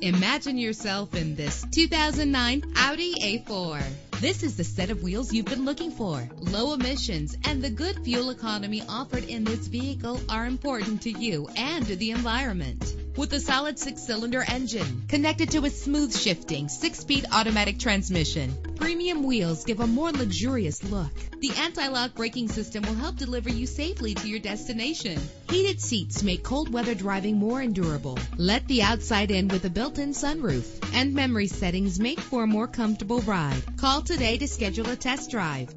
Imagine yourself in this 2009 Audi A4. This is the set of wheels you've been looking for. Low emissions and the good fuel economy offered in this vehicle are important to you and to the environment. With a solid six cylinder engine connected to a smooth shifting six speed automatic transmission, premium wheels give a more luxurious look. The anti lock braking system will help deliver you safely to your destination. Heated seats make cold weather driving more endurable. Let the outside in with a built in sunroof, and memory settings make for a more comfortable ride. Call today to schedule a test drive.